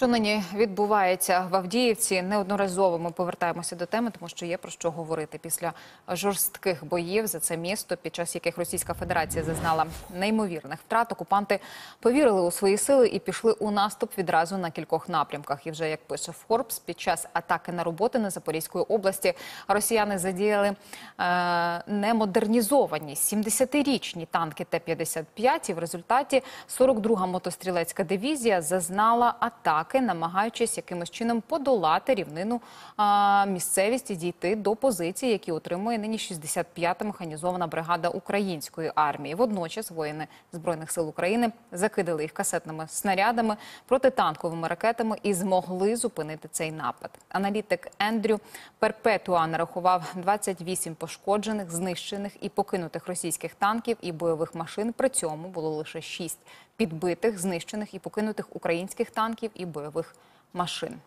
Що нині відбувається в Авдіївці? Неодноразово ми повертаємося до теми, тому що є про що говорити після жорстких боїв за це місто, під час яких Російська Федерація зазнала неймовірних втрат. Окупанти повірили у свої сили і пішли у наступ відразу на кількох напрямках. І вже як пише Форбс, під час атаки на роботи на Запорізької області росіяни задіяли е, немодернізовані 70-річні танки Т-55. І в результаті 42-га мотострілецька дивізія зазнала атаки, намагаючись якимось чином подолати рівнину місцевість і дійти до позицій, які отримує нині 65-та механізована бригада української армії. Водночас воїни збройних сил України закидали їх касетними снарядами, протитанковими ракетами і змогли зупинити цей напад. Аналітик Ендрю Перпетуа нарахував 28 пошкоджених, знищених і покинутих російських танків і бойових машин. При цьому було лише 6 підбитих, знищених і покинутих українських танків і бойових машин.